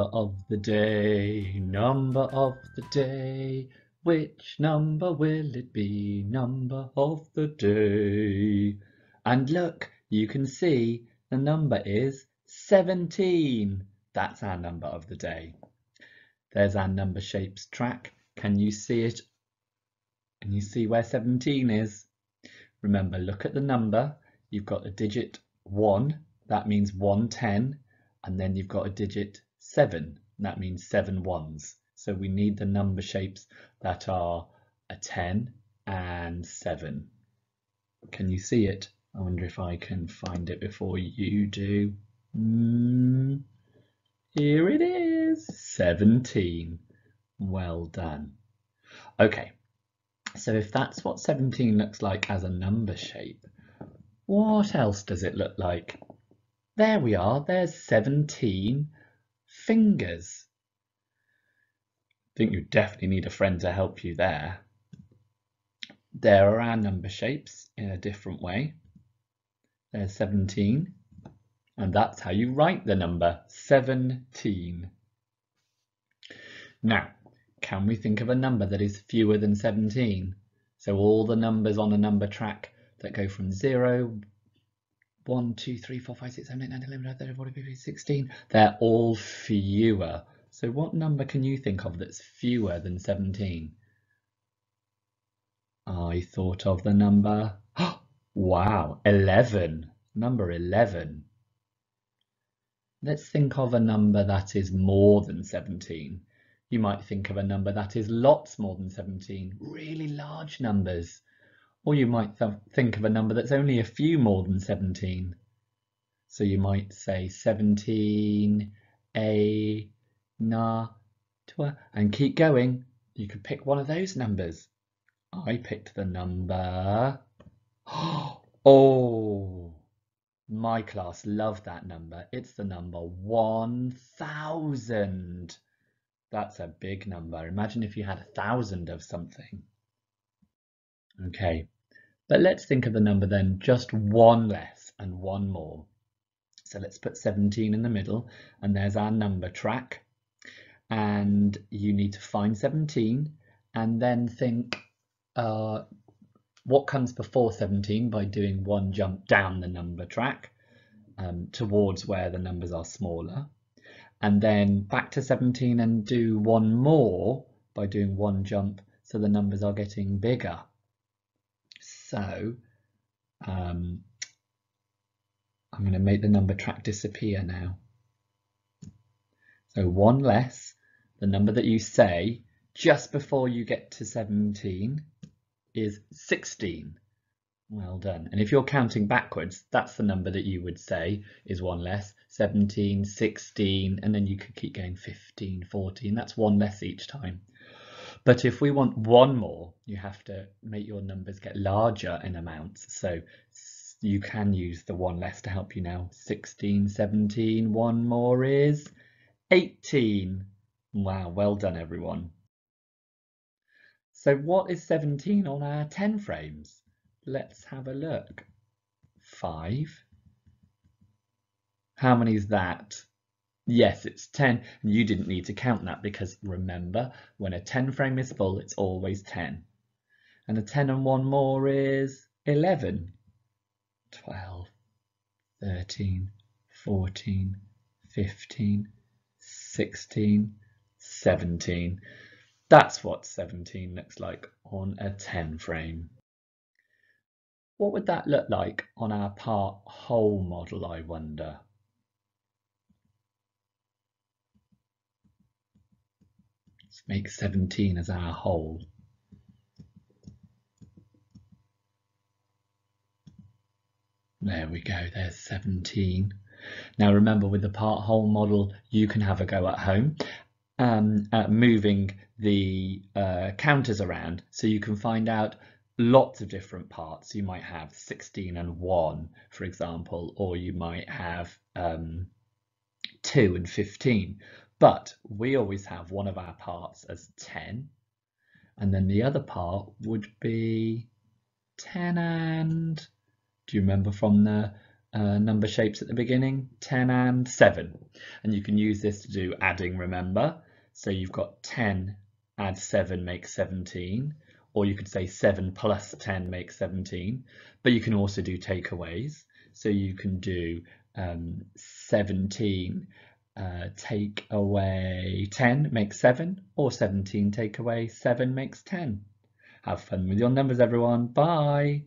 Number of the day, number of the day. Which number will it be? Number of the day. And look, you can see the number is 17. That's our number of the day. There's our number shapes track. Can you see it? Can you see where 17 is? Remember, look at the number. You've got a digit 1, that means 110, and then you've got a digit 7, that means seven ones. So we need the number shapes that are a 10 and 7. Can you see it? I wonder if I can find it before you do. Mm, here it is, 17. Well done. Okay, so if that's what 17 looks like as a number shape, what else does it look like? There we are, there's 17 fingers I think you definitely need a friend to help you there. There are our number shapes in a different way. There's 17, and that's how you write the number 17. Now, can we think of a number that is fewer than 17? So all the numbers on a number track that go from 0, 1, 2, 3, 4, 5, 6, 7, 8, 9, 11, 12, 13, 14, 15, 16, they're all fewer so what number can you think of that's fewer than 17? I thought of the number, wow, 11, number 11. Let's think of a number that is more than 17. You might think of a number that is lots more than 17, really large numbers. Or you might th think of a number that's only a few more than 17. So you might say 17, a, na, twa, and keep going. You could pick one of those numbers. I picked the number. Oh, my class loved that number. It's the number 1000. That's a big number. Imagine if you had a thousand of something. Okay, but let's think of the number then just one less and one more. So let's put 17 in the middle and there's our number track and you need to find 17 and then think uh, what comes before 17 by doing one jump down the number track um, towards where the numbers are smaller and then back to 17 and do one more by doing one jump so the numbers are getting bigger. So um, I'm going to make the number track disappear now. So one less the number that you say just before you get to 17 is 16. Well done. And if you're counting backwards, that's the number that you would say is one less, 17, 16, and then you could keep going 15, 14. That's one less each time. But if we want one more, you have to make your numbers get larger in amounts. So you can use the one less to help you now. 16, 17, one more is 18. Wow, well done everyone. So what is 17 on our 10 frames? Let's have a look. 5. How many is that? Yes, it's 10. And you didn't need to count that because remember, when a 10 frame is full, it's always 10. And a 10 and one more is 11, 12, 13, 14, 15, 16, 17. That's what 17 looks like on a 10 frame. What would that look like on our part whole model, I wonder? Make 17 as our whole. There we go, there's 17. Now remember with the part whole model, you can have a go at home um, uh, moving the uh, counters around so you can find out lots of different parts. You might have 16 and 1, for example, or you might have um, 2 and 15. But we always have one of our parts as 10, and then the other part would be 10 and, do you remember from the uh, number shapes at the beginning, 10 and 7. And you can use this to do adding, remember. So you've got 10 add 7 makes 17, or you could say 7 plus 10 makes 17. But you can also do takeaways. So you can do um, 17 uh, take away 10 makes 7, or 17 take away 7 makes 10. Have fun with your numbers, everyone. Bye.